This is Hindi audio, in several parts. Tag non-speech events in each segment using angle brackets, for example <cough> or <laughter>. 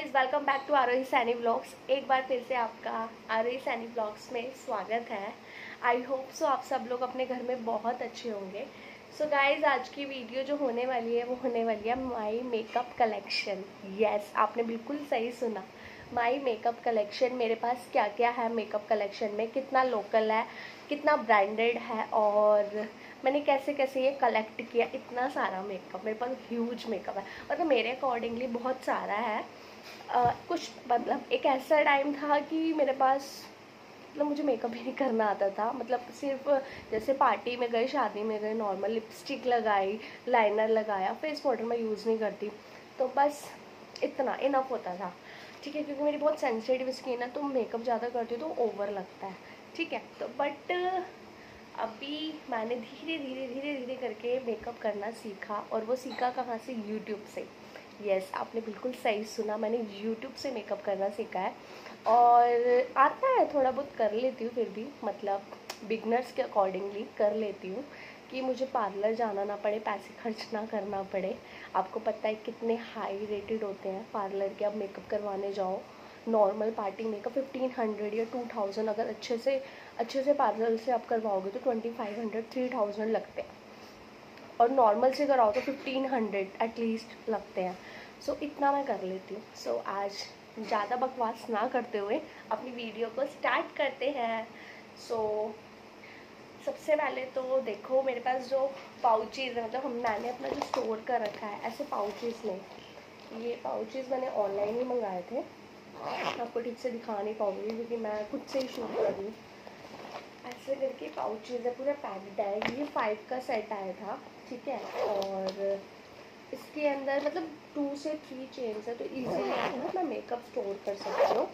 Guys welcome back to Aarohi Saini blogs एक बार फिर से आपका आरोही सैनी ब्लॉग्स में स्वागत है। आई होप सो आप सब लोग अपने घर में बहुत अच्छे होंगे। सो so गाइस आज की वीडियो जो होने वाली है, वो होने वाली है माई मेकअप कलेक्शन यस आपने बिल्कुल सही सुना। माई मेकअप कलेक्शन मेरे पास क्या क्या है मेकअप कलेक्शन में? कितना लोकल है? कितना ब्रांडेड है? और मैंने कैसे कैसे ये कलेक्ट किया? इतना सारा मेकअप मेरे पास ह्यूज मेकअप है। मतलब मेरे अकॉर्डिंगली बहुत सारा है। आ, कुछ मतलब एक ऐसा टाइम था कि मेरे पास मतलब मुझे मेकअप ही नहीं करना आता था। मतलब सिर्फ़ जैसे पार्टी में गए शादी में गए नॉर्मल लिपस्टिक लगाई लाइनर लगाया फेस पाउडर मैं यूज़ नहीं करती। तो बस इतना इनफ होता था। ठीक है क्योंकि मेरी बहुत सेंसिटिव स्किन है तो मेकअप ज़्यादा करती हूँ तो ओवर लगता है। ठीक है तो बट अभी मैंने धीरे धीरे धीरे धीरे करके मेकअप करना सीखा और वो सीखा कहाँ से? यूट्यूब से। यस yes, आपने बिल्कुल सही सुना। मैंने यूट्यूब से मेकअप करना सीखा है। और आता है थोड़ा बहुत कर लेती हूँ फिर भी। मतलब बिगनर्स के अकॉर्डिंगली कर लेती हूँ कि मुझे पार्लर जाना ना पड़े पैसे खर्च ना करना पड़े। आपको पता है कितने हाई रेटेड होते हैं पार्लर के। आप मेकअप करवाने जाओ normal party makeup fifteen hundred या टू थाउज़ेंड अगर अच्छे से अच्छे से पार्लर से आप करवाओगे तो twenty five hundred three thousand लगते हैं। और नॉर्मल से कराओ तो फिफ्टीन हंड्रेड एटलीस्ट लगते हैं। सो so, इतना मैं कर लेती हूँ। सो so, आज ज़्यादा बकवास ना करते हुए अपनी वीडियो को स्टार्ट करते हैं। सो so, सबसे पहले तो देखो मेरे पास जो पाउचेज़ है मतलब हम मैंने अपना जो स्टोर कर रखा है ऐसे पाउचेज़ में ये पाउचेज़ मैंने ऑनलाइन ही मंगाए थे। आपको ठीक से दिखा नहीं पाऊँगी क्योंकि मैं खुद से ही शूट कर ऐसे करके पाउचेज है पूरा पैक्ड है। ये फाइव का सेट आया था, ठीक है? और इसके अंदर मतलब टू से थ्री चेन्स है तो इजीली आप मैं मेकअप स्टोर कर सकती हूँ।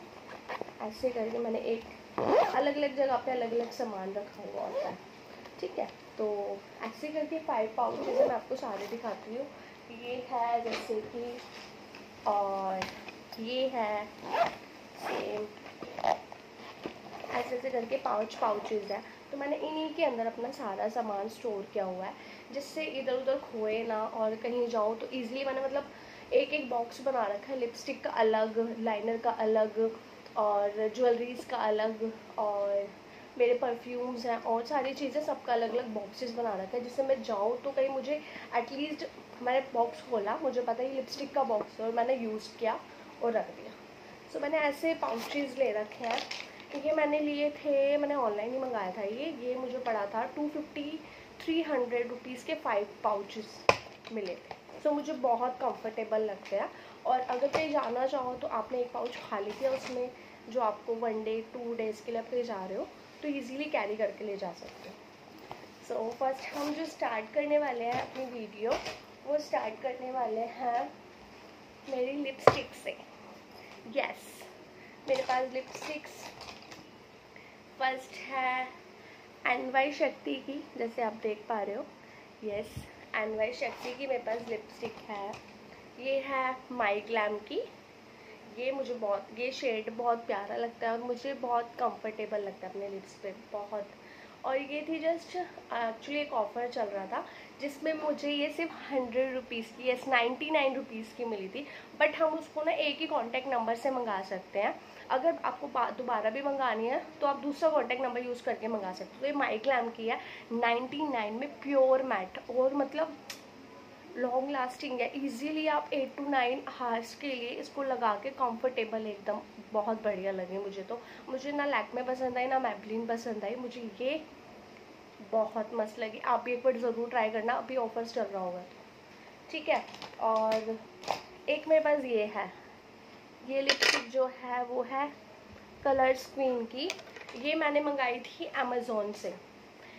ऐसे करके मैंने एक अलग अलग जगह पे अलग अलग सामान रखा हुआ होता है, ठीक है? तो ऐसे करके फाइव पाउचेज मैं आपको सारे दिखाती हूँ। ये है जैसे कि, और ये है सेम ऐसे ऐसे करके पाउच पाउचेज है। तो मैंने इन्हीं के अंदर अपना सारा सामान स्टोर किया हुआ है जिससे इधर उधर खोए ना और कहीं जाओ तो ईज़िली मैंने मतलब एक एक बॉक्स बना रखा है। लिपस्टिक का अलग लाइनर का अलग और ज्वेलरीज का अलग और मेरे परफ्यूम्स हैं और सारी चीज़ें सबका अलग अलग बॉक्सेस बना रखा है जिससे मैं जाऊँ तो कहीं मुझे एटलीस्ट मैंने बॉक्स खोला। मुझे पता है लिपस्टिक का बॉक्स है और मैंने यूज़ किया और रख दिया। सो so, मैंने ऐसे पाउचेज ले रखे हैं। ये मैंने लिए थे मैंने ऑनलाइन ही मंगाया था ये। ये मुझे पड़ा था two fifty three hundred rupees के फाइव पाउचेस मिले थे। सो मुझे बहुत कंफर्टेबल लगते हैं और अगर कहीं जाना चाहो तो आपने एक पाउच खाली किया उसमें जो आपको वन डे टू डेज़ के लिए आप कहीं जा रहे हो तो ईज़िली कैरी करके ले जा सकते हो। सो फ़र्स्ट हम जो स्टार्ट करने वाले हैं अपनी वीडियो वो स्टार्ट करने वाले हैं मेरी लिपस्टिक से। यस yes, मेरे पास लिपस्टिक्स फ़र्स्ट है एन वाई शक्ति की, जैसे आप देख पा रहे हो। यस एन वाई शक्ति की मेरे पास लिपस्टिक है। ये है माई ग्लैम की। ये मुझे बहुत, ये शेड बहुत प्यारा लगता है और मुझे बहुत कंफर्टेबल लगता है अपने लिप्स पे, बहुत। और ये थी जस्ट एक्चुअली एक ऑफ़र चल रहा था, जिसमें मुझे ये सिर्फ़ हंड्रेड रुपीज़ की यस नाइन्टी नाइन रुपीज़ की मिली थी। बट हम उसको ना एक ही कॉन्टैक्ट नंबर से मंगा सकते हैं। अगर आपको दोबारा भी मंगानी है तो आप दूसरा कॉन्टैक्ट नंबर यूज़ करके मंगा सकते हो। तो ये माइक लैम की है नाइन्टी नाइन में प्योर मैट और मतलब लॉन्ग लास्टिंग है। इजीली आप एट टू नाइन हार्स के लिए इसको लगा के कंफर्टेबल एकदम, बहुत बढ़िया लगे मुझे तो। मुझे ना लैक में पसंद आई, ना मैबलिन पसंद आई। मुझे ये बहुत मस्त लगी। आप भी एक बार ज़रूर ट्राई करना, अभी ऑफर्स चल रहा होगा तो। ठीक है? और एक मेरे पास ये है। ये लिपस्टिक जो है, वो है कलर्स क्वीन की। ये मैंने मंगाई थी अमेज़ोन से।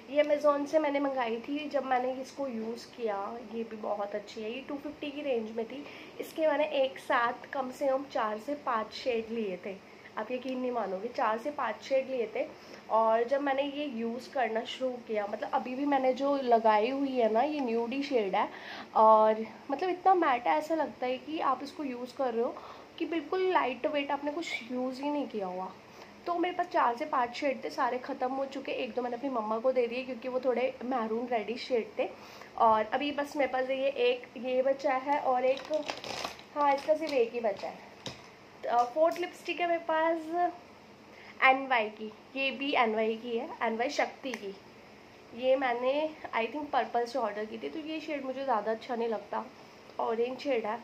ये अमेज़ोन से मैंने मंगाई थी जब मैंने इसको यूज़ किया। ये भी बहुत अच्छी है। ये 250 की रेंज में थी। इसके मैंने एक साथ कम से कम चार से पाँच शेड लिए थे। आप यकीन नहीं मानोगे, चार से पाँच शेड लिए थे। और जब मैंने ये यूज़ करना शुरू किया मतलब अभी भी मैंने जो लगाई हुई है ना, ये न्यूडी शेड है। और मतलब इतना मैट ऐसा लगता है कि आप इसको यूज़ कर रहे हो। कि बिल्कुल लाइट वेट आपने कुछ यूज़ ही नहीं किया हुआ। तो मेरे पास चार से पाँच शेड थे, सारे ख़त्म हो चुके। एक दो मैंने अपनी मम्मा को दे दिए क्योंकि वो थोड़े मैरून रेडी शेड थे। और अभी बस मेरे पास ये एक, ये बचा है और एक हाँ इसका सिर्फ़ एक ही बचा है। फोर्थ लिपस्टिक है मेरे पास एन वाई की। ये भी एन वाई की है एन वाई शक्ति की। ये मैंने आई थिंक पर्पल से ऑर्डर की थी। तो ये शेड मुझे ज़्यादा अच्छा नहीं लगता। ऑरेंज शेड है।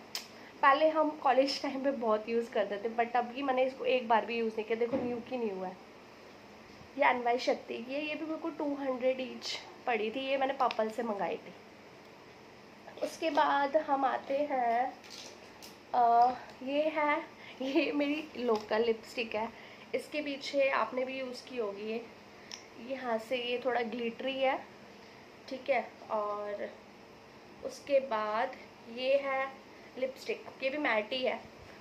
पहले हम कॉलेज टाइम पे बहुत यूज़ करते थे बट अभी मैंने इसको एक बार भी यूज़ नहीं किया। देखो न्यू की न्यू है। ये अनवाई शक्ति की है। ये भी मेरे को टू हंड्रेड ईच पड़ी थी। ये मैंने पर्पल से मंगाई थी। उसके बाद हम आते हैं आ, ये है ये मेरी लोकल लिपस्टिक है। इसके पीछे आपने भी यूज़ की होगी। ये यहाँ से ये थोड़ा ग्लिटरी है। ठीक है? और उसके बाद ये है लिपस्टिक ये भी मैटी है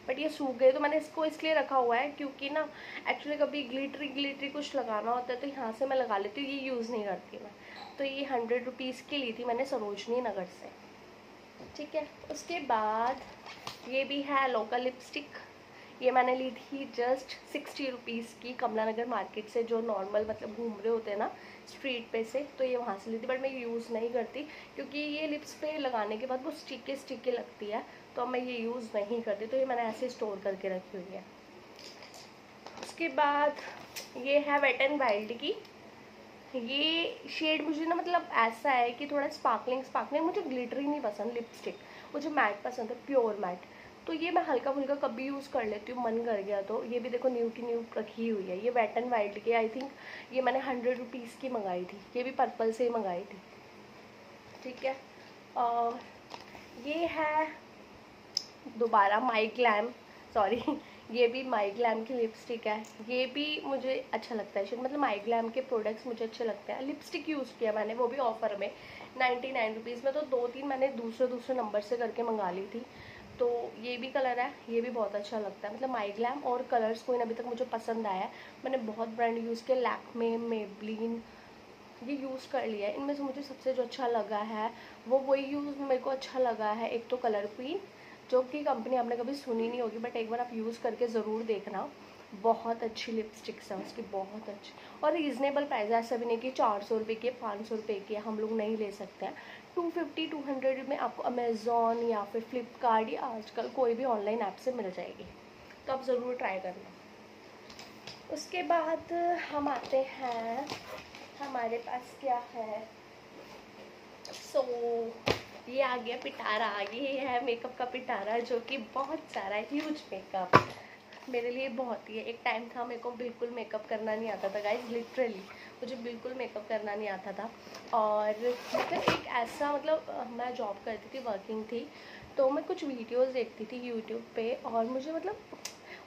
बट ये सूख गए तो मैंने इसको इसलिए रखा हुआ है क्योंकि ना एक्चुअली कभी ग्लिटरी ग्लिटरी कुछ लगाना होता है तो यहाँ से मैं लगा लेती हूँ, ये यूज़ नहीं करती मैं। तो ये हंड्रेड रुपीज़ की ली थी मैंने सरोजनी नगर से। ठीक है, उसके बाद ये भी है लोकल लिपस्टिक ये मैंने ली थी जस्ट सिक्सटी रुपीज़ की कमला नगर मार्केट से, जो नॉर्मल मतलब घूम रहे होते हैं ना स्ट्रीट पे से तो ये वहाँ से ली थी बट मैं यूज़ नहीं करती, क्योंकि ये लिप्स पे लगाने के बाद वो स्टिके स्टिके लगती है। तो अब मैं ये यूज़ नहीं करती तो ये मैंने ऐसे स्टोर करके रखी हुई है। उसके बाद ये है वेट एंड वाइल्ड की। ये शेड मुझे ना मतलब ऐसा है कि थोड़ा स्पार्कलिंग स्पार्कलिंग मुझे ग्लिटरी नहीं पसंद लिपस्टिक मुझे मैट पसंद है प्योर मैट तो ये मैं हल्का फुल्का कभी यूज़ कर लेती हूँ, मन कर गया तो। ये भी देखो न्यू की न्यू रखी हुई है। ये वेट एंड वाइल्ड की आई थिंक ये मैंने हंड्रेड रुपीज़ की मंगाई थी। ये भी पर्पल से ही मंगाई थी। ठीक है? और ये है दोबारा माई ग्लैम सॉरी ये भी माई ग्लैम की लिपस्टिक है। ये भी मुझे अच्छा लगता है मतलब माई ग्लैम के प्रोडक्ट्स मुझे अच्छे लगते हैं। लिपस्टिक यूज़ किया मैंने, वो भी ऑफ़र में नाइन्टी नाइन रुपीज़ में तो दो तीन मैंने दूसरे दूसरे नंबर से करके मंगा ली थी। तो ये भी कलर है, ये भी बहुत अच्छा लगता है। मतलब माई ग्लैम और कलर्स कोई अभी तक मुझे पसंद आया मैंने बहुत ब्रांड यूज़ किया लैकमे मेबलिन ये यूज़ कर लिया है। इनमें से मुझे सबसे जो अच्छा लगा है, वो, वही यूज़ मेरे को अच्छा लगा है, एक तो कलर क्वीन जो कि कंपनी आपने कभी सुनी नहीं होगी बट एक बार आप यूज़ करके ज़रूर देखना। बहुत अच्छी लिपस्टिक्स हैं उसकी बहुत अच्छी। और रीज़नेबल प्राइस है ऐसा भी नहीं कि चार सौ रुपये की पाँच सौ रुपये की हम लोग नहीं ले सकते हैं। टू फिफ्टी टू हंड्रेड में आपको अमेज़ोन या फिर फ्लिपकार्ट या आजकल कोई भी ऑनलाइन ऐप से मिल जाएगी। तो आप ज़रूर ट्राई करना। उसके बाद हम आते हैं हमारे पास क्या है? सो so, ये आ गया पिटारा, ये है मेकअप का पिटारा जो कि बहुत सारा है ह्यूज मेकअप मेरे लिए बहुत ही है। एक टाइम था मेरे को बिल्कुल मेकअप करना नहीं आता था गाइज़ लिटरली मुझे बिल्कुल मेकअप करना नहीं आता था। और मतलब एक ऐसा मतलब मैं जॉब करती थी वर्किंग थी तो मैं कुछ वीडियोस देखती थी यूट्यूब पे और मुझे मतलब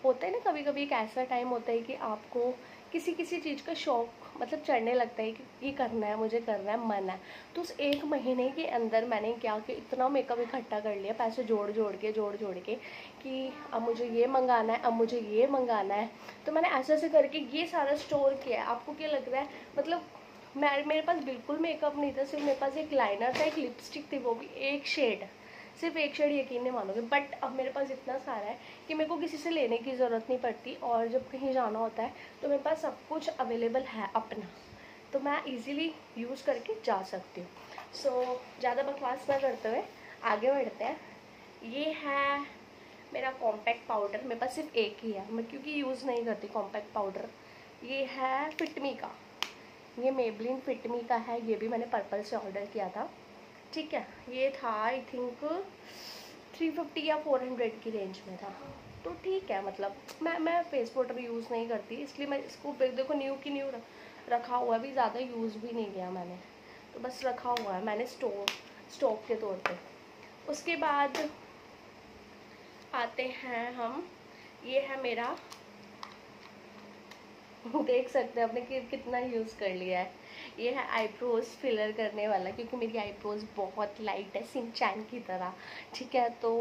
होता है ना कभी कभी एक ऐसा टाइम होता है कि आपको किसी किसी चीज़ का शौक मतलब चढ़ने लगता है कि ये करना है, मुझे करना है, मन है। तो उस एक महीने के अंदर मैंने क्या कि इतना मेकअप इकट्ठा कर लिया, पैसे जोड़ जोड़ के, जोड़ जोड़ के कि अब मुझे ये मंगाना है, अब मुझे ये मंगाना है। तो मैंने ऐसे ऐसे करके ये सारा स्टोर किया है। आपको क्या लग रहा है? मतलब मैं, मेरे पास बिल्कुल मेकअप नहीं था, सिर्फ़ मेरे पास एक लाइनर था, एक लिपस्टिक थी, वो भी एक शेड सिर्फ़ एक शेड यकीन नहीं मानोगे बट अब मेरे पास इतना सारा है कि मेरे को किसी से लेने की ज़रूरत नहीं पड़ती और जब कहीं जाना होता है तो मेरे पास सब कुछ अवेलेबल है अपना। तो मैं इजीली यूज़ करके जा सकती हूँ। सो so, ज़्यादा बकवास ना करते हुए आगे बढ़ते हैं। ये है मेरा कॉम्पैक्ट पाउडर मेरे पास सिर्फ़ एक ही है। मैं क्योंकि यूज़ नहीं करती कॉम्पैक्ट पाउडर ये है फिटमी का। ये मेबलिन फिटमी का है ये भी मैंने पर्पल से ऑर्डर किया था। ठीक है, ये था आई थिंक थ्री फिफ्टी या फोर हंड्रेड की रेंज में था। तो ठीक है मतलब मैं मैं फेस पाउडर यूज़ नहीं करती, इसलिए मैं इसको देखो न्यू की न्यू रखा हुआ है भी ज़्यादा यूज़ भी नहीं किया मैंने। तो बस रखा हुआ है, मैंने स्टोव स्टोव के तौर पे। उसके बाद आते हैं हम, ये है मेरा, <laughs> देख सकते हैं आपने कि कितना यूज़ कर लिया है। ये है आईब्रोज फिलर करने वाला, क्योंकि मेरी आईब्रोज बहुत लाइट है सिंचैन की तरह। ठीक है तो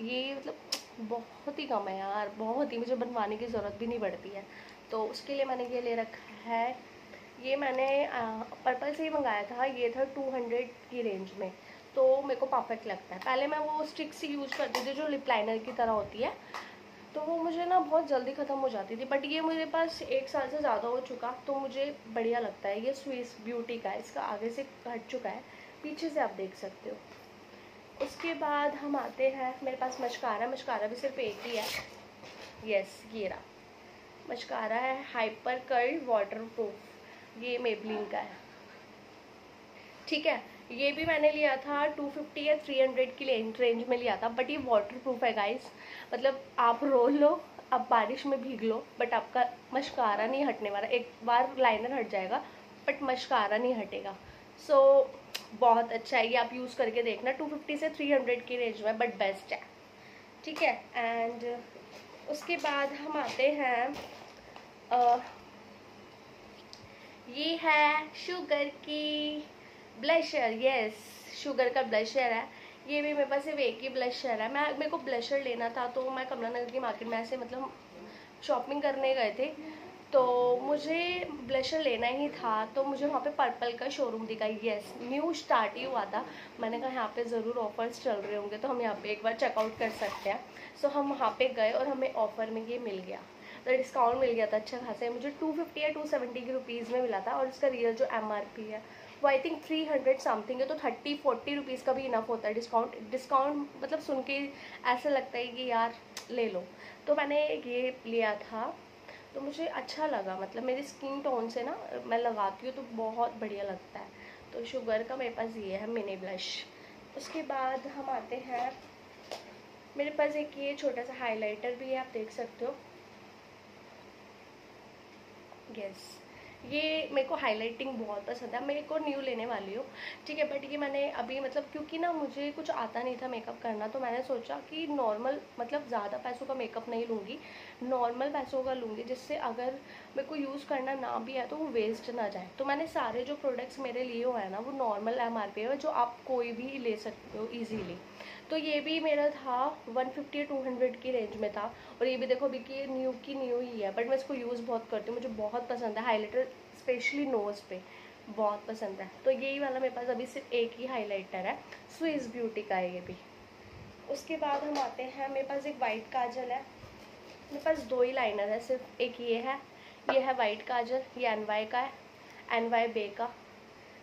ये मतलब बहुत ही कम है यार, बहुत ही, मुझे बनवाने की ज़रूरत भी नहीं पड़ती है। तो उसके लिए मैंने ये ले रखा है। ये मैंने पर्पल से ही मंगाया था, ये था टू हंड्रेड की रेंज में। तो मेरे को परफेक्ट लगता है। पहले मैं वो स्टिक्स यूज़ करती थी जो लिप लाइनर की तरह होती है तो वो मुझे ना बहुत जल्दी ख़त्म हो जाती थी बट ये मेरे पास एक साल से ज़्यादा हो चुका तो मुझे बढ़िया लगता है। ये स्विस ब्यूटी का इसका आगे से कट चुका है, पीछे से आप देख सकते हो। उसके बाद हम आते हैं, मेरे पास मशकारा मशकारा भी सिर्फ़ एक ही है। यस रहा। मशकारा है हाइपर कर्ल वाटर प्रूफ ये मेबलिन का है। ठीक है, ये भी मैंने लिया था 250 या 300 की रेंज में लिया था बट ये वाटर प्रूफ है गाइस मतलब आप रोल लो आप बारिश में भीग लो बट आपका मशकारा नहीं हटने वाला। एक बार लाइनर हट जाएगा बट मशकारा नहीं हटेगा। सो so, बहुत अच्छा है। ये आप यूज़ करके देखना। 250 से 300 की रेंज में बट बेस्ट है। ठीक है? एंड उसके बाद हम आते हैं आ, ये है शुगर की ब्लशर यस शुगर का ब्लशर है। ये भी मेरे पास सिर्फ़ एक ही ब्लशर है। मैं मेरे को ब्लशर लेना था तो मैं कमला नगर की मार्केट में ऐसे मतलब शॉपिंग करने गए थे। तो मुझे ब्लशर लेना ही था तो मुझे वहाँ पे पर्पल का शोरूम दिखा। येस न्यू स्टार्ट ही हुआ था। मैंने कहा, यहाँ पे ज़रूर ऑफर्स चल रहे होंगे तो हम यहाँ पे एक बार चेकआउट कर सकते हैं। सो हम वहाँ पे गए और हमें ऑफ़र में ये मिल गया। तो डिस्काउंट मिल गया था अच्छा खासा। मुझे टू फिफ्टी या टू सेवेंटी की रुपीज़ में मिला था और इसका रियल जो एमआरपी है वो I think three hundred something है तो थर्टी फोर्टी रुपीज़ का भी इनफ होता है डिस्काउंट डिस्काउंट मतलब सुन के ऐसा लगता है कि यार, ले लो। तो मैंने ये लिया था तो मुझे अच्छा लगा। मतलब मेरी स्किन टोन से ना, मैं लगाती हूँ तो बहुत बढ़िया लगता है। तो शुगर का मेरे पास ये है मिनी ब्लश उसके बाद हम आते हैं। मेरे पास एक ये छोटा सा हाइलाइटर भी है, आप देख सकते हो। यस ये मेरे को हाईलाइटिंग बहुत पसंद है। मैं एक और न्यू लेने वाली हूँ। ठीक है बट ये मैंने अभी मतलब क्योंकि ना मुझे कुछ आता नहीं था मेकअप करना तो मैंने सोचा कि नॉर्मल मतलब ज़्यादा पैसों का मेकअप नहीं लूँगी। नॉर्मल पैसों का लूँगी, जिससे अगर मेरे को यूज़ करना ना भी है तो वो वेस्ट ना जाए। तो मैंने सारे जो प्रोडक्ट्स मेरे लिए हुए हैं ना, वो नॉर्मल एम आर पी है, जो आप कोई भी ले सकते हो ईजीली तो ये भी मेरा था 150 टू हंड्रेड की रेंज में था। और ये भी देखो, अभी की न्यू की न्यू ही है बट मैं इसको यूज़ बहुत करती हूँ, मुझे बहुत पसंद है हाईलाइटर स्पेशली नोज़ पे बहुत पसंद है। तो यही वाला मेरे पास अभी सिर्फ़ एक ही हाईलाइटर है स्विस ब्यूटी का है ये भी। उसके बाद हम आते हैं, मेरे पास एक वाइट काजल है। मेरे पास दो ही लाइनर है, सिर्फ़ एक ये है ये है वाइट काजल, ये एन वाई का है एन वाई बे का।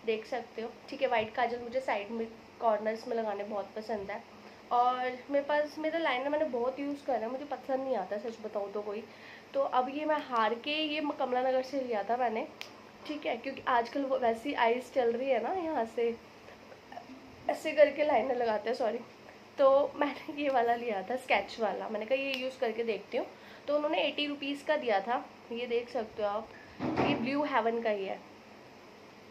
देख सकते हो, ठीक है वाइट काजल मुझे साइड में कॉर्नर्स में लगाने बहुत पसंद है। और मेरे पास, मेरा लाइनर मैंने बहुत यूज़ करा है, मुझे पसंद नहीं आता सच बताऊँ तो कोई। तो अब ये मैं हार के ये कमला नगर से लिया था मैंने, ठीक है? क्योंकि आजकल वैसी आइस चल रही है ना यहाँ से, ऐसे करके लाइनर लगाते हैं सॉरी तो <laughs> मैंने ये वाला लिया था स्केच वाला। मैंने कहा ये यूज़ करके देखती हूँ। तो उन्होंने एटी रुपीज़ का दिया था, ये देख सकते हो आप। ये ब्लू हेवन का ही है।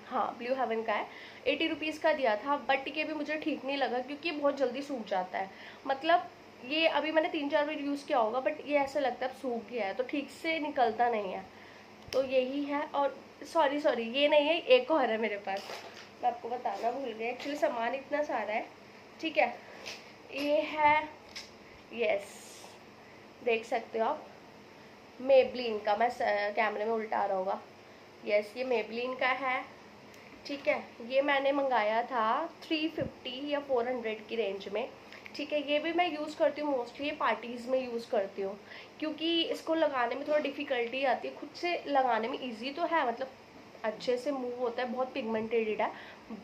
हाँ ब्लू हेवन का है। एटी रुपीज़ का दिया था बट ये भी मुझे ठीक नहीं लगा क्योंकि बहुत जल्दी सूख जाता है। मतलब ये अभी मैंने तीन चार बार यूज़ किया होगा बट ये ऐसा लगता है सूख गया है तो ठीक से निकलता नहीं है। तो यही है और सॉरी सॉरी ये नहीं है, एक और है मेरे पास। मैं आपको बताना भूल गई एक्चुअली सामान इतना सारा है, ठीक है? ये है यस देख सकते हो आप मेबलिन का, मैं कैमरे में उल्टा रहा होगा। यस ये मेबलिन का है ठीक है, ये मैंने मंगाया था थ्री फिफ्टी या फोर हंड्रेड की रेंज में। ठीक है, ये भी मैं यूज़ करती हूँ मोस्टली ये पार्टीज़ में यूज़ करती हूँ। क्योंकि इसको लगाने में थोड़ा डिफ़िकल्टी आती है। खुद से लगाने में इजी तो है मतलब अच्छे से मूव होता है, बहुत पिगमेंटेड है।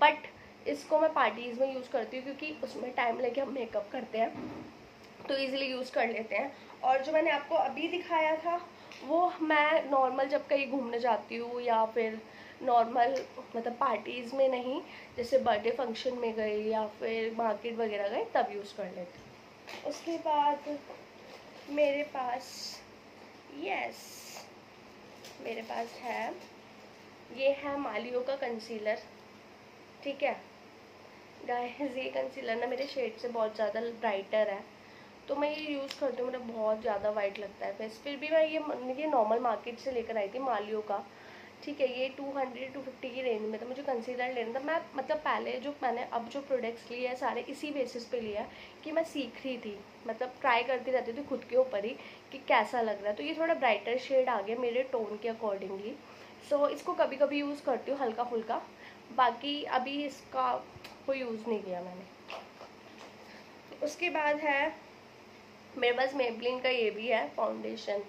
बट इसको मैं पार्टीज़ में यूज़ करती हूँ क्योंकि उसमें टाइम लेके हम मेकअप करते हैं तो ईज़िली यूज़ कर लेते हैं। और जो मैंने आपको अभी दिखाया था, वो मैं नॉर्मल जब कहीं घूमने जाती हूँ या फिर नॉर्मल मतलब पार्टीज़ में नहीं, जैसे बर्थडे फ़ंक्शन में गए या फिर मार्केट वगैरह गए, तब यूज़ कर लेते उसके बाद मेरे पास यस मेरे पास है, ये है मालियो का कंसीलर ठीक है? गाइस ये कंसीलर ना मेरे शेड से बहुत ज़्यादा ब्राइटर है तो मैं ये यूज़ करती हूँ मुझे बहुत ज़्यादा वाइट लगता है। फेस फिर भी मैं ये ये नॉर्मल मार्केट से लेकर आई थी मालियो का ठीक है ये टू हंड्रेड टू फिफ्टी की रेंज में था मुझे कंसीलर लेना था। मैं मतलब पहले जो मैंने अब जो प्रोडक्ट्स लिए हैं सारे इसी बेसिस पे लिया कि मैं सीख रही थी। मतलब ट्राई करती रहती थी खुद के ऊपर ही कि कैसा लग रहा है। तो ये थोड़ा ब्राइटर शेड आ गया मेरे टोन के अकॉर्डिंगली सो so, इसको कभी कभी यूज़ करती हूँ हल्का फुल्का बाकी अभी इसका कोई यूज़ नहीं किया मैंने। उसके बाद है मेरे पास मेबलिन का ये भी है फाउंडेशन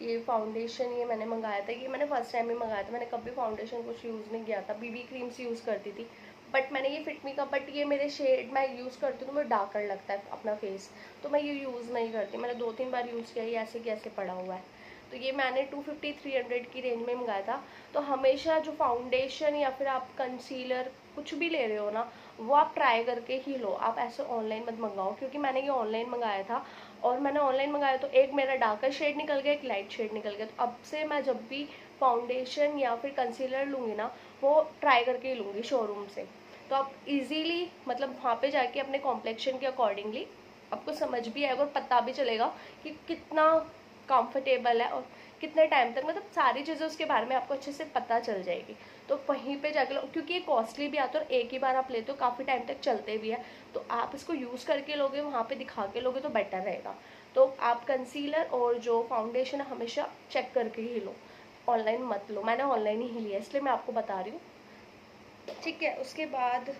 ये फाउंडेशन ये मैंने मंगाया था, ये मैंने फ़र्स्ट टाइम ही मंगाया था, मैंने कभी फाउंडेशन कुछ यूज़ नहीं किया था बीबी क्रीम्स यूज़ करती थी। बट मैंने ये फिटमी का बट ये मेरे शेड मैं यूज़ करती हूँ तो मुझे डार्कर लगता है अपना फेस तो मैं ये यूज़ नहीं करती, मैंने दो तीन बार यूज़ किया, ये ऐसे कैसे पड़ा हुआ है। तो ये मैंने 250 300 की रेंज में मंगाया था। तो हमेशा जो फाउंडेशन या फिर आप कंसीलर कुछ भी ले रहे हो ना, वो आप ट्राई करके ही लो। आप ऐसे ऑनलाइन मत मंगाओ, क्योंकि मैंने ये ऑनलाइन मंगाया था। और मैंने ऑनलाइन मंगाया तो एक मेरा डार्कर शेड निकल गया, एक लाइट शेड निकल गया। तो अब से मैं जब भी फाउंडेशन या फिर कंसीलर लूँगी ना, वो ट्राई करके ही लूँगी शोरूम से। तो आप इजीली मतलब वहाँ पे जाके अपने कॉम्प्लेक्शन के अकॉर्डिंगली आपको समझ भी आएगा और पता भी चलेगा कि कितना कंफर्टेबल है और कितने टाइम तक मतलब सारी चीज़ें उसके बारे में आपको अच्छे से पता चल जाएगी। तो वहीं पे जाके लो, क्योंकि ये कॉस्टली भी आता है और एक ही बार आप लेते हो काफ़ी टाइम तक चलते भी है। तो आप इसको यूज़ करके लोगे, वहाँ पे दिखा के लोगे तो बेटर रहेगा। तो आप कंसीलर और जो फाउंडेशन हमेशा चेक करके ही लो। ऑनलाइन मत लो। मैंने ऑनलाइन ही लिया, इसलिए मैं आपको बता रही हूँ। ठीक है, उसके बाद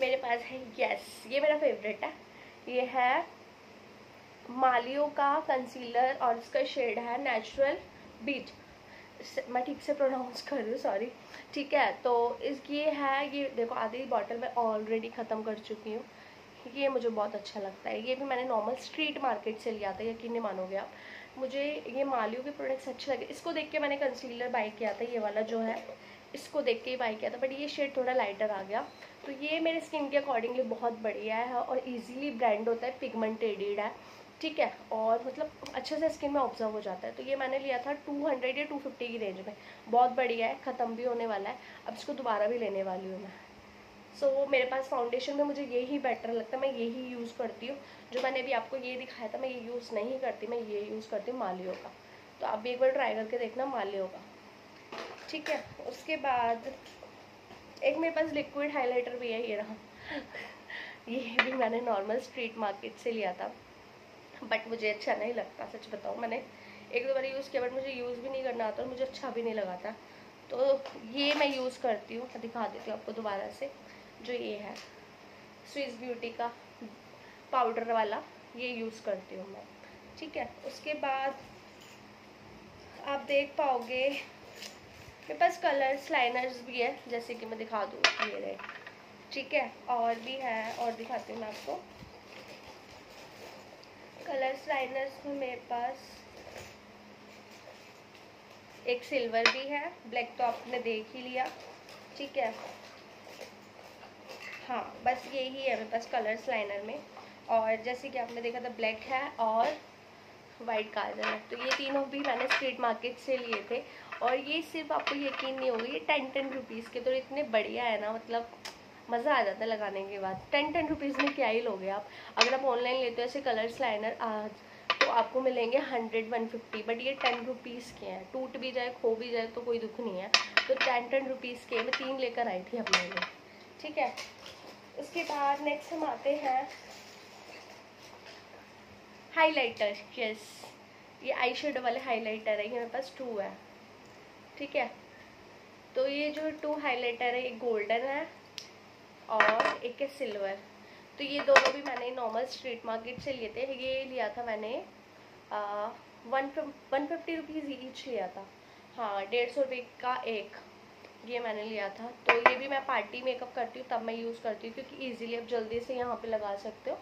मेरे पास है यस ये मेरा फेवरेट है। ये है मालियो का कंसीलर और इसका शेड है नेचुरल बीच मैं ठीक से प्रोनाउंस कर रही हूँ सॉरी ठीक है तो इस, ये है, ये देखो, आधी बॉटल मैं ऑलरेडी ख़त्म कर चुकी हूँ। ये मुझे बहुत अच्छा लगता है। ये भी मैंने नॉर्मल स्ट्रीट मार्केट से लिया था, यकीन नहीं मानोगे आप। मुझे ये मालियो के प्रोडक्ट्स अच्छे लगे। इसको देख के मैंने कंसीलर बाई किया था, ये वाला जो है। इसको देख के ही बाई किया था बट ये शेड थोड़ा लाइटर आ गया। तो ये मेरे स्किन के अकॉर्डिंगली बहुत बढ़िया है और इजीली ब्रांड होता है पिगमेंटेडेड है। ठीक है और मतलब अच्छे से स्किन में ऑब्ज़र्व हो जाता है। तो ये मैंने लिया था 200 या 250 की रेंज में। बहुत बढ़िया है ख़त्म भी होने वाला है। अब इसको दोबारा भी लेने वाली हूँ मैं। सो so, मेरे पास फाउंडेशन में मुझे यही बेटर लगता है मैं यही यूज़ करती हूँ। जो मैंने अभी आपको ये दिखाया था मैं ये यूज़ नहीं करती मैं ये यूज़ करती हूँ मालियो का। तो आप भी एक बार ट्राई करके देखना मालियो का। ठीक है उसके बाद एक मेरे पास लिक्विड हाइलाइटर भी है ये रहा। <laughs> ये भी मैंने नॉर्मल स्ट्रीट मार्केट से लिया था। बट मुझे अच्छा नहीं लगता, सच बताऊँ मैंने। एक दो बार यूज़ किया बट मुझे यूज़ भी नहीं करना आता और मुझे अच्छा भी नहीं लगा था। तो ये मैं यूज़ करती हूँ दिखा देती हूँ आपको दोबारा से, जो ये है। स्विस ब्यूटी का पाउडर वाला, ये यूज़ करती हूँ मैं। ठीक है, उसके बाद आप देख पाओगे, मेरे पास कलर्स लाइनर्स भी है, जैसे कि मैं दिखा दूँ, ये रहे। ठीक है, और भी है, और दिखाती हूँ मैं आपको। कलर्स लाइनर्स में मेरे पास एक सिल्वर भी है ब्लैक तो आपने देख ही लिया, ठीक है? हाँ बस यही है मेरे पास कलर्स लाइनर में। और जैसे कि आपने देखा था ब्लैक है और वाइट काजल है। तो ये तीनों भी मैंने स्ट्रीट मार्केट से लिए थे। और ये सिर्फ़ आपको यकीन नहीं होगा, ये टेन टेन रुपीज़ के तो इतने बढ़िया है ना मतलब मज़ा आ जाता है लगाने के बाद। टेन टेन रुपीज़ में क्या ही लोगे आप। अगर आप ऑनलाइन लेते हो ऐसे कलर्स लाइनर आज तो आपको मिलेंगे हंड्रेड वन फिफ्टी बट ये टेन रुपीज़ के हैं। टूट भी जाए, खो भी जाए तो कोई दुख नहीं है। तो टेन टेन रुपीज़ के मैं तीन लेकर आई थी अपने लिए। ठीक है? उसके बाद नेक्स्ट हम आते हैं। हाइलाइटर यस ये आई शेडो वाले हाइलाइटर है, ये मेरे पास टू है। ठीक है? तो ये जो टू हाइलाइटर है, ये गोल्डन है। और एक है सिल्वर। तो ये दोनों भी मैंने नॉर्मल स्ट्रीट मार्केट से लिए थे। ये लिया था मैंने one one fifty rupees each लिया था। हाँ डेढ़ सौ रुपये का एक ये मैंने लिया था। तो ये भी मैं पार्टी मेकअप करती हूँ, तब मैं यूज़ करती हूँ, क्योंकि इजीली आप जल्दी से यहाँ पे लगा सकते हो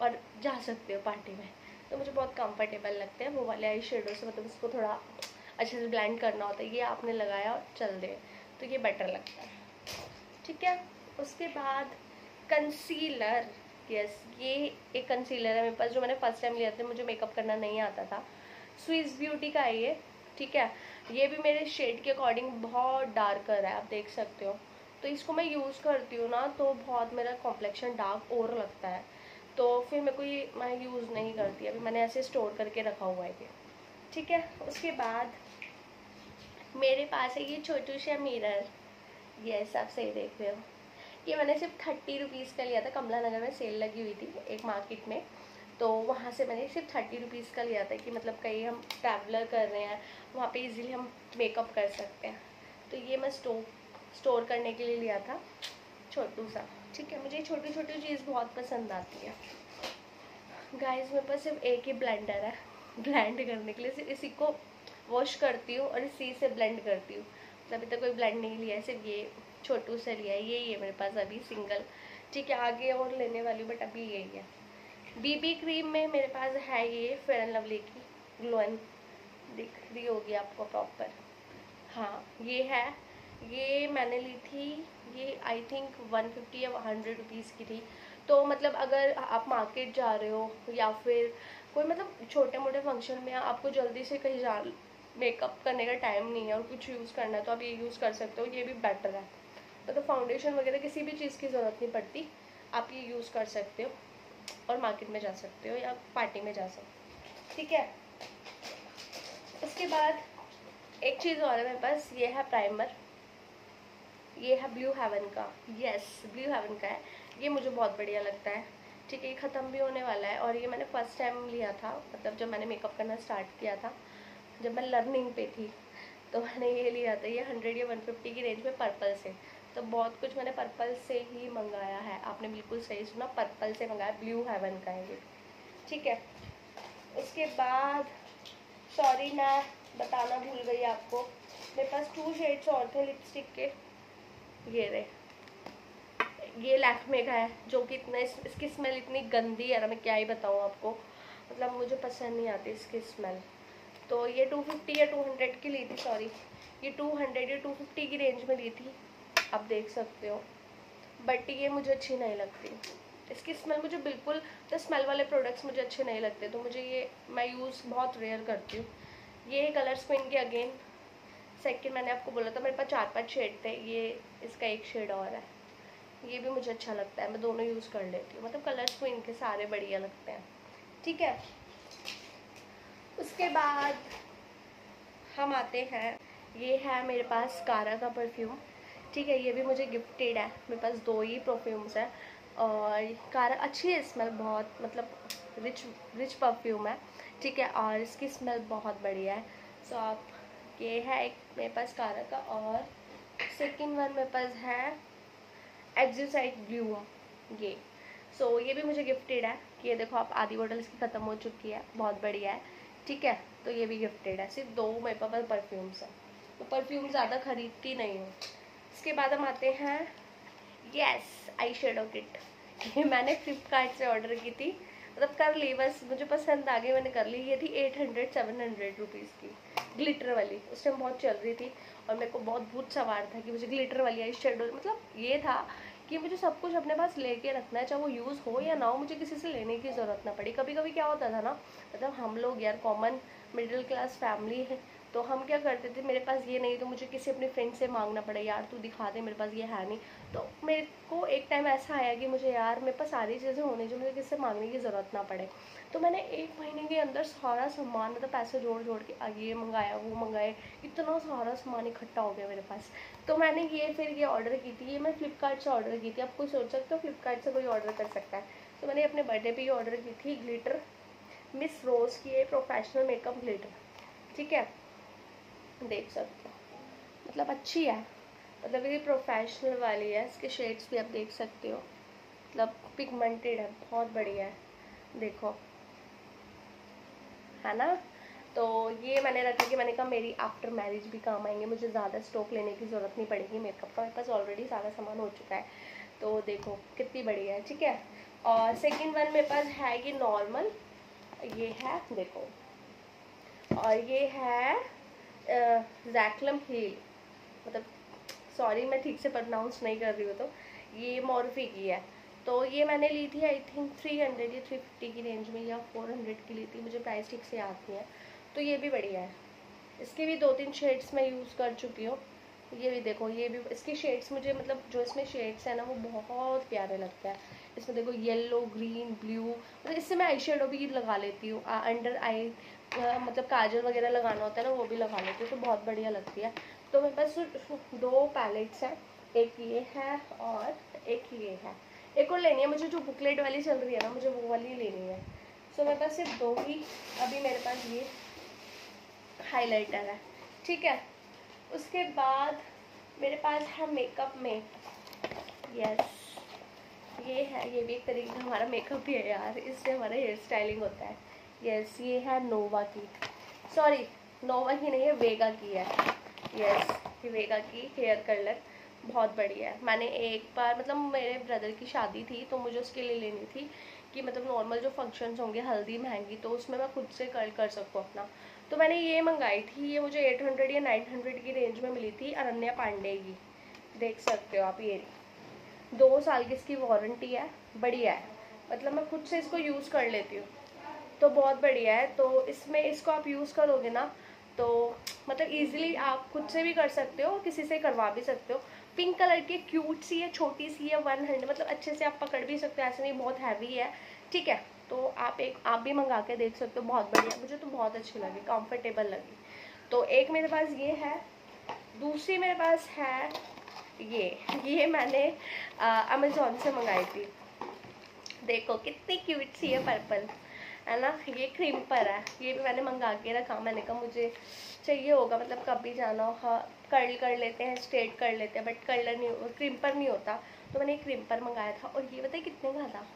और जा सकते हो पार्टी में। तो मुझे बहुत कंफर्टेबल लगते हैं वो वाले आई शेडो से मतलब इसको थोड़ा अच्छे से ब्लेंड करना होता है। ये आपने लगाया और चल दे तो ये बेटर लगता है। ठीक है? उसके बाद कंसीलर यस ये एक कंसीलर है मेरे पास, जो मैंने फ़र्स्ट टाइम लिया था, मुझे मेकअप करना नहीं आता था। स्विस ब्यूटी का है ये, ठीक है? ये भी मेरे शेड के अकॉर्डिंग बहुत डार्कर है, आप देख सकते हो। तो इसको मैं यूज़ करती हूँ ना तो बहुत मेरा कॉम्प्लेक्शन डार्क और लगता है। तो फिर मेरे को ये, मैं यूज़ नहीं करती, अभी मैंने ऐसे स्टोर करके रखा हुआ है ये। ठीक है? उसके बाद मेरे पास है ये छोटू सा मिरर यस आप सही देख रहे हो। ये मैंने सिर्फ़ थर्टी रुपीज़ का लिया था कमला नगर में सेल लगी हुई थी एक मार्केट में। तो वहाँ से मैंने सिर्फ़ थर्टी रुपीज़ का लिया था कि मतलब कहीं हम ट्रैवलर कर रहे हैं, वहाँ पे इजीली हम मेकअप कर सकते हैं। तो ये मैं स्टोर स्टोर करने के लिए लिया था, छोटू सा। ठीक है, मुझे छोटी छोटी चीज़ बहुत पसंद आती है। गाइस मेरे पास सिर्फ़ एक ही ब्लेंडर है। ब्लेंड करने के लिए सिर्फ़ इसी को वॉश करती हूँ और इसी से ब्लेंड करती हूँ। मतलब अभी तक कोई ब्लेंड नहीं लिया है, सिर्फ़ ये। छोटू से लिया है यही है मेरे पास अभी सिंगल ठीक है, आगे और लेने वाली बट अभी यही है। बीबी क्रीम में मेरे पास है ये फेयर एंड लवली की ग्लोन दिख रही होगी आपको प्रॉपर हाँ ये है। ये मैंने ली थी, ये आई थिंक वन फिफ्टी या हंड्रेड रुपीज़ की थी। तो मतलब अगर आप मार्केट जा रहे हो, या फिर कोई मतलब छोटे मोटे फ़ंक्शन में आपको जल्दी से कहीं जा मेकअप करने का टाइम नहीं है और कुछ यूज़ करना है तो आप ये यूज़ कर सकते हो, ये भी बेटर है। मतलब फाउंडेशन वगैरह किसी भी चीज़ की ज़रूरत नहीं पड़ती। आप ये यूज़ कर सकते हो और मार्केट में जा सकते हो या पार्टी में जा सकते हो। ठीक है? उसके बाद एक चीज़ और है मेरे पास, ये है प्राइमर ये है ब्लू हेवन का। यस ब्लू हेवन का है। ये मुझे बहुत बढ़िया लगता है। ठीक है, ये ख़त्म भी होने वाला है और ये मैंने फ़र्स्ट टाइम लिया था मतलब जब मैंने मेकअप करना स्टार्ट किया था, जब मैं लर्निंग पे थी तो मैंने ये लिया था, ये हंड्रेड या वन फिफ्टी की रेंज में पर्पल से। तो बहुत कुछ मैंने पर्पल से ही मंगाया है। आपने बिल्कुल सही सुना पर्पल से मंगाया ब्लू हेवन का है ये। ठीक है। उसके बाद सॉरी मैं बताना भूल गई आपको। मेरे पास टू शेड्स और थे लिपस्टिक के। ये रहे ये लैक्मे का है जो कि इतना इस, इसकी स्मेल इतनी गंदी है ना मैं क्या ही बताऊँ आपको। मतलब मुझे पसंद नहीं आती इसकी स्मेल तो ये 250 या 200 की ली थी सॉरी ये 200 या 250 की रेंज में ली थी। आप देख सकते हो। बट ये मुझे अच्छी नहीं लगती। इसकी स्मेल मुझे बिल्कुल तो स्मेल वाले प्रोडक्ट्स मुझे अच्छे नहीं लगते तो मुझे ये, मैं यूज़ बहुत रेयर करती हूँ। ये कलर स्पिन के अगेन सेकेंड मैंने आपको बोला था, मेरे पास चार पाँच शेड थे, ये इसका एक शेड और है। ये भी मुझे अच्छा लगता है, मैं दोनों यूज़ कर लेती हूँ मतलब कलर्स को इनके सारे बढ़िया लगते हैं। ठीक है? उसके बाद हम आते हैं। ये है मेरे पास कारा का परफ्यूम ठीक है ये भी मुझे गिफ्टेड है। मेरे पास दो ही परफ्यूम्स हैं और कारा अच्छी है स्मेल बहुत मतलब रिच रिच परफ्यूम है। ठीक है और इसकी स्मेल बहुत बढ़िया है। सो आप ये है एक मेरे पास कारा का और सेकेंड वन मेरे पास है एक्जिसाइड ब्लू ये। सो so, ये भी मुझे गिफ्टेड है कि ये देखो आप आधी बॉटल इसकी ख़त्म हो चुकी है बहुत बढ़िया है। ठीक है तो ये भी गिफ्टेड है। सिर्फ़ दो मेरे पास परफ्यूम्स हैं। तो परफ्यूम ज़्यादा खरीदती नहीं हूँ। इसके बाद हम आते हैं। यस आई शेडो किट ये मैंने फ्लिपकार्ट से ऑर्डर की थी। मतलब कर ली बस मुझे पसंद आ गई, मैंने कर ली। ये थी eight hundred seven hundred rupees की। ग्लिटर वाली। उस टाइम बहुत चल रही थी और मेरे को बहुत भूत सवार था कि मुझे ग्लिटर वाली आई शेडो मतलब ये था कि मुझे सब कुछ अपने पास लेके रखना है, चाहे वो यूज़ हो या ना हो, मुझे किसी से लेने की ज़रूरत ना पड़ी। कभी कभी क्या होता था ना मतलब हम लोग यार कॉमन मिडिल क्लास फैमिली है तो हम क्या करते थे, मेरे पास ये नहीं तो मुझे किसी अपने फ्रेंड से मांगना पड़े, यार, तू दिखा दे, मेरे पास ये है नहीं। तो मेरे को एक टाइम ऐसा आया कि मुझे, यार, मेरे पास सारी चीज़ें होनी जो मुझे किसी से मांगने की ज़रूरत ना पड़े। तो मैंने एक महीने के अंदर सारा सामान मतलब पैसे जोड़ जोड़ के ये मंगाया, वो मंगाए, इतना सारा सामान इकट्ठा हो गया मेरे पास। तो मैंने ये फिर ये ऑर्डर की थी, ये मैं फ्लिपकार्ट से ऑर्डर की थी, आप कोई सोच सकते हो फ्लिपकार्ट से कोई ऑर्डर कर सकता है। तो मैंने अपने बर्थडे पे ही ऑर्डर की थी ग्लिटर मिस रोज़ की ये प्रोफेशनल मेकअप ग्लिटर ठीक है? देख सकते हो। मतलब अच्छी है। मतलब ये प्रोफेशनल वाली है, इसके शेड्स भी आप देख सकते हो। मतलब पिगमेंटेड है, बहुत बढ़िया है। देखो। है ना? तो ये मैंने रखा कि मैंने कहा मेरी आफ्टर मैरिज भी काम आएँगे, मुझे ज़्यादा स्टॉक लेने की ज़रूरत नहीं पड़ेगी मेकअप का मेरे पास ऑलरेडी सारा सामान हो चुका है। तो देखो, कितनी बढ़िया है, ठीक है? और सेकंड वन मेरे पास है ये नॉर्मल ये है, देखो। और ये है जैकलम हील मतलब सॉरी मैं ठीक से प्रनाउंस नहीं कर रही हूँ तो। ये मॉर्फी की है। तो ये मैंने ली थी आई थिंक थ्री हंड्रेड या थ्री फिफ्टी की रेंज में, या फोर हंड्रेड की ली थी। मुझे प्राइस ठीक से याद नहीं है। तो ये भी बढ़िया है। इसके भी दो तीन शेड्स मैं यूज़ कर चुकी हूँ। ये भी देखो, ये भी, इसकी शेड्स मुझे मतलब जो इसमें शेड्स हैं ना, वो बहुत प्यारे लगते हैं। इसमें देखो येलो ग्रीन ब्लू मतलब इससे मैं आई शेडो भी लगा लेती हूँ अंडर आई मतलब काजल वगैरह लगाना होता है ना, वो भी लगा लेती हूँ तो बहुत बढ़िया लगती है। तो मेरे पास दो पैलेट्स हैं, एक ये है और एक ये है। एक और लेनी है, मुझे जो बुकलेट वाली चल रही है ना, मुझे वो वाली लेनी है। सो मेरे पास सिर्फ़ दो ही, अभी मेरे पास ये हाइलाइटर है। ठीक है? उसके बाद मेरे पास है मेकअप में। यस ये है, ये भी एक तरीके का हमारा मेकअप ही है यार, इससे हमारा हेयर स्टाइलिंग होता है। यस ये है नोवा की। सॉरी नोवा की नहीं है वेगा की है। यस ये वेगा की हेयर कलर बहुत बढ़िया है। मैंने एक बार मतलब मेरे ब्रदर की शादी थी तो मुझे उसके लिए लेनी थी कि मतलब नॉर्मल जो फ़ंक्शंस होंगे, हल्दी, महँगी तो उसमें मैं खुद से कर कर सकूँ अपना। तो मैंने ये मंगाई थी, ये मुझे 800 या 900 की रेंज में मिली थी, अनन्या पांडे की। देख सकते हो आप ये। दो साल की इसकी वारंटी है, बढ़िया है। मतलब मैं खुद से इसको यूज़ कर लेती हूँ। तो बहुत बढ़िया है। तो इसमें इसको आप यूज़ करोगे ना तो मतलब इजीली आप खुद से भी कर सकते हो किसी से करवा भी सकते हो। पिंक कलर की क्यूट सी है, छोटी सी है वन हंड्रेड मतलब अच्छे से आप पकड़ भी सकते हो, ऐसे नहीं बहुत हैवी है। ठीक है तो आप एक, आप भी मंगा के देख सकते हो, बहुत बढ़िया। मुझे तो बहुत अच्छी लगी कंफर्टेबल लगी। तो एक मेरे पास ये है, दूसरी मेरे पास है ये। ये मैंने अमेज़ोन से मंगाई थी। देखो कितनी क्यूट सी है पर्पल है ना? ये क्रीम पर है। ये भी मैंने मंगा के रखा। मैंने कहा, मुझे चाहिए होगा। मतलब कभी जाना हो। हाँ कर्ल कर लेते हैं स्ट्रेट कर लेते हैं बट कलर नहीं क्रीम पर नहीं होता। तो मैंने क्रीम पर मंगाया था और ये बताए कितने का था?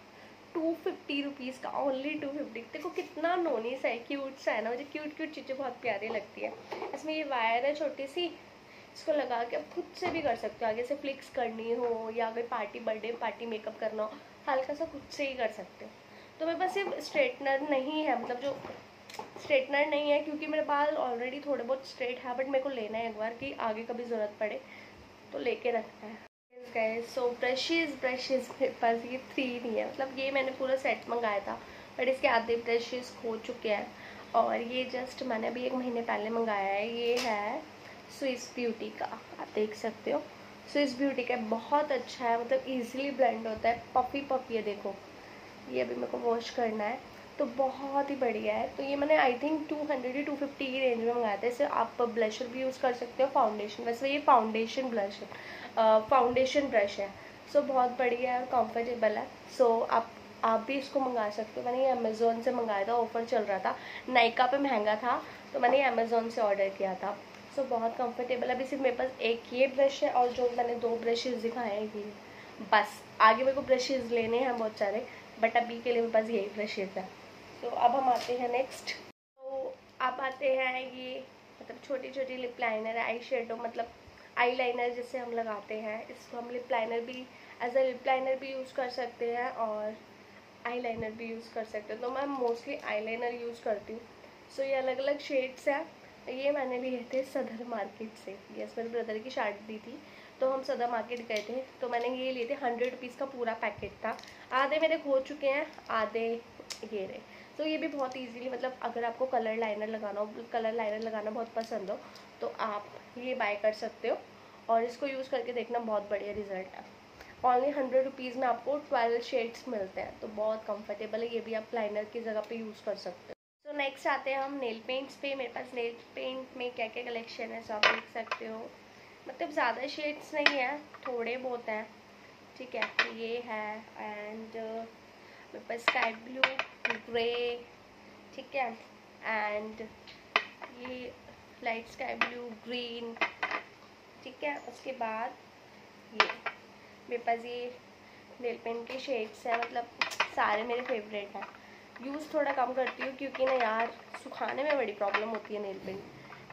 टू फिफ्टी रुपीज़ का। ओनली टू फिफ्टी देखो कितना नोनीस है क्यूट सा है ना? मुझे क्यूट क्यूट चीज़ें बहुत प्यारी लगती है। इसमें ये वायर है छोटी सी। इसको लगा के आप खुद से भी कर सकते हो। आगे से फ्लिक्स करनी हो या कोई पार्टी बर्थडे पार्टी मेकअप करना हो। हल्का सा खुद से ही कर सकते हो। तो मेरे पास ये स्ट्रेटनर नहीं है मतलब जो स्ट्रेटनर नहीं है, क्योंकि मेरे बाल ऑलरेडी थोड़े बहुत स्ट्रेट है बट मेरे को लेना है एक बार कि आगे कभी ज़रूरत पड़े तो लेके रखना है। सो ब्रशेज़ ब्रशेज़ मेरे पास ये थ्री नहीं है मतलब ये मैंने पूरा सेट मंगाया था बट इसके आधे ब्रशेज़ खो चुके हैं, और ये जस्ट मैंने अभी एक महीने पहले मंगाया है, ये है स्विस ब्यूटी का, आप देख सकते हो। स्विस ब्यूटी का बहुत अच्छा है मतलब इजीली ब्लेंड होता है पफी पफी है, देखो। ये अभी मेरे को वॉश करना है तो बहुत ही बढ़िया है। तो ये मैंने आई थिंक टू हंड्रेड या टू फिफ्टी की रेंज में मंगाया था। इसे आप ब्लशर भी यूज़ कर सकते हो फाउंडेशन वैसे ये फाउंडेशन ब्लश फाउंडेशन ब्रश है। सो so, बहुत बढ़िया है और कम्फर्टेबल है। सो so, आप आप भी इसको मंगा सकते हो। मैंने ये अमेज़ोन से मंगाया था ऑफ़र चल रहा था। नाइका पे महँगा था तो मैंने ये अमेज़ोन से ऑर्डर किया था। सो so, बहुत कंफर्टेबल अभी सिर्फ़ मेरे पास एक ये ब्रश है और जो मैंने दो ब्रशेज़ दिखाए हैं ये। बस आगे मेरे को ब्रशेज़ लेने हैं बहुत सारे। बट अभी के लिए मेरे पास यही ब्रशेज़ है तो अब हम आते हैं नेक्स्ट तो अब आते हैं ये मतलब छोटी छोटी लिप लाइनर आई शेडो मतलब आई लाइनर जिसे हम लगाते हैं, इसको हम लिप लाइनर भी एज अ लिप लाइनर भी यूज़ कर सकते हैं और आई लाइनर भी यूज़ कर सकते हैं। तो मैं मोस्टली आई लाइनर यूज़ करती हूँ। सो ये अलग अलग शेड्स हैं। ये मैंने लिए थे सदर मार्केट से। यस मेरे ब्रदर की शादी थी। तो हम सदर मार्केट गए थे तो मैंने ये लिए थे हंड्रेड रुपीज़ का पूरा पैकेट था। आधे मेरे खो चुके हैं, आधे ये रहे। तो ये भी बहुत इजीली मतलब अगर आपको कलर लाइनर लगाना हो कलर लाइनर लगाना बहुत पसंद हो तो आप ये बाय कर सकते हो। और इसको यूज़ करके देखना बहुत बढ़िया रिज़ल्ट है। ऑनली हंड्रेड रुपीज़ में आपको ट्वेल्व शेड्स मिलते हैं तो बहुत कंफर्टेबल है, ये भी आप लाइनर की जगह पे यूज़ कर सकते हो। तो नेक्स्ट आते हैं हम नेल पेंट्स पे। मेरे पास नेल पेंट में क्या क्या कलेक्शन है सो आप देख सकते हो। मतलब ज़्यादा शेड्स नहीं है, थोड़े बहुत हैं। ठीक है तो ये है एंड मेरे पास स्काई ब्लू ग्रे ठीक है एंड ये लाइट स्काई ब्लू ग्रीन ठीक है, उसके बाद ये, मेरे पास ये नेल पेन के शेड्स हैं मतलब सारे मेरे फेवरेट हैं। यूज़ थोड़ा कम करती हूँ क्योंकि ना यार, सुखाने में बड़ी प्रॉब्लम होती है नेल पेन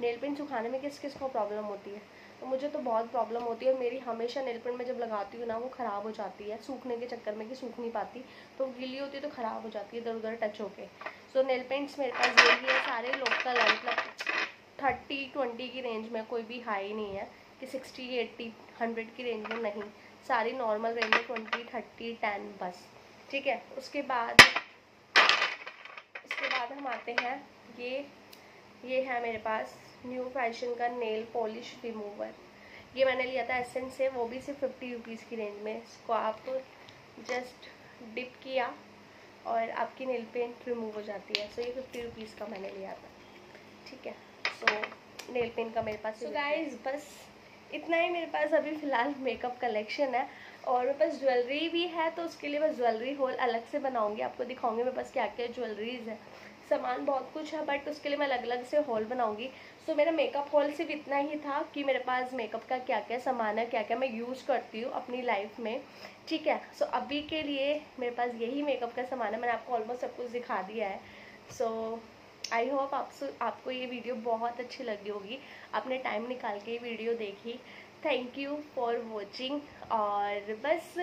नेल पेन सुखाने में किस किस को प्रॉब्लम होती है? तो मुझे तो बहुत प्रॉब्लम होती है मेरी हमेशा नेल पेंट में जब लगाती हूँ ना, वो ख़राब हो जाती है, सूखने के चक्कर में कि सूख नहीं पाती। तो गीली होती है तो ख़राब हो जाती है इधर उधर टच होके। सो नेल पेंट्स मेरे पास यही है, सारे लोकल है मतलब थर्टी ट्वेंटी की रेंज में कोई भी हाई नहीं है। कि सिक्सटी एट्टी हंड्रेड की रेंज में नहीं। सारी नॉर्मल रेंज में ट्वेंटी थर्टी टेन बस। ठीक है? उसके बाद उसके बाद हम आते हैं। ये ये है मेरे पास। न्यू फ़ैशन का नेल पॉलिश रिमूवर। ये मैंने लिया था एसेंस से वो भी सिर्फ़ फिफ्टी रुपीज़ की रेंज में। इसको आप जस्ट डिप किया और आपकी नेल पेंट रिमूव हो जाती है। सो ये फिफ्टी रुपीज़ का मैंने लिया था। ठीक है? सो नेल पेंट का मेरे पास सो गाइस बस इतना ही मेरे पास अभी फ़िलहाल मेकअप कलेक्शन है। और मेरे पास ज्वेलरी भी है तो उसके लिए मैं ज्वेलरी होल अलग से बनाऊँगी। आपको दिखाऊँगी मेरे पास क्या क्या ज्वेलरीज है। सामान बहुत कुछ है बट उसके लिए मैं अलग अलग से हॉल बनाऊँगी। सो so, मेरा मेकअप हॉल सिर्फ़ इतना ही था कि मेरे पास मेकअप का क्या क्या सामान है क्या क्या मैं यूज़ करती हूँ अपनी लाइफ में। ठीक है? सो so, अभी के लिए मेरे पास यही मेकअप का सामान है मैंने आपको ऑलमोस्ट सब कुछ दिखा दिया है। सो आई होप आप आपको ये वीडियो बहुत अच्छी लगी होगी। आपने टाइम निकाल के ये वीडियो देखी। थैंक यू फॉर वॉचिंग और बस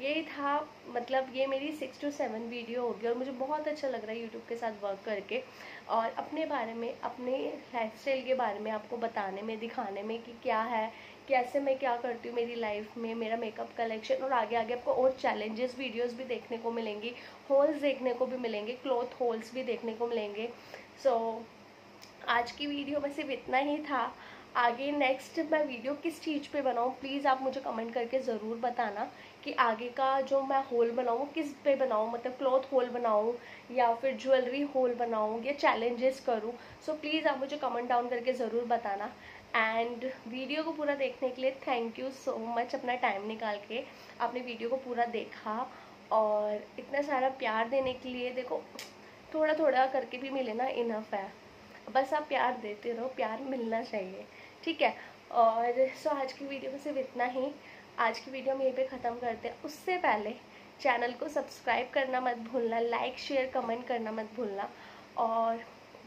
यही था मतलब ये मेरी सिक्स टू सेवन वीडियो होगी और मुझे बहुत अच्छा लग रहा है यूट्यूब के साथ वर्क करके। और अपने बारे में अपने लाइफ के बारे में आपको बताने में दिखाने में कि क्या है कैसे मैं क्या करती हूँ मेरी लाइफ में मेरा मेकअप कलेक्शन और आगे आगे आपको और चैलेंजेस वीडियोस भी देखने को मिलेंगी होल्स देखने को भी मिलेंगे क्लोथ होल्स भी देखने को मिलेंगे। सो so, आज की वीडियो में सिर्फ़ इतना ही था। आगे नेक्स्ट मैं वीडियो किस चीज़ पे बनाऊँ? प्लीज़ आप मुझे कमेंट करके ज़रूर बताना कि आगे का जो मैं होल बनाऊँ किस पे बनाऊँ? मतलब क्लॉथ होल बनाऊँ या फिर ज्वेलरी होल बनाऊँ या चैलेंजेस करूँ? सो so, प्लीज़ आप मुझे कमेंट डाउन करके ज़रूर बताना. एंड वीडियो को पूरा देखने के लिए थैंक यू सो मच अपना टाइम निकाल के आपने वीडियो को पूरा देखा. और इतना सारा प्यार देने के लिए देखो थोड़ा थोड़ा करके भी मिले ना इनफ है. बस आप प्यार देते रहो प्यार मिलना चाहिए. ठीक है? और सो आज की वीडियो में सिर्फ़ इतना ही। आज की वीडियो हम यहीं पे ख़त्म करते हैं। उससे पहले चैनल को सब्सक्राइब करना मत भूलना लाइक शेयर कमेंट करना मत भूलना। और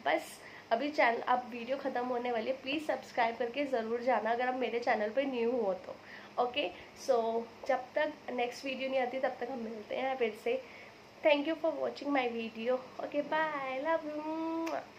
बस अभी चैनल अब वीडियो ख़त्म होने वाली है। प्लीज़ सब्सक्राइब करके ज़रूर जाना अगर आप मेरे चैनल पर न्यू हो तो। ओके सो so, जब तक नेक्स्ट वीडियो नहीं आती तब तक हम मिलते हैं फिर से। Thank you for watching my video okay bye love you